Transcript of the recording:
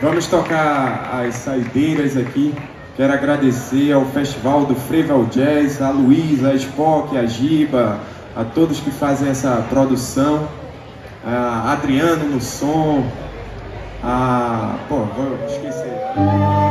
Vamos tocar as saideiras aqui. Quero agradecer ao Festival do Freval Jazz, a Luísa, a Spock, a Giba, a todos que fazem essa produção, a Adriano no som, a. Pô, vou esquecer.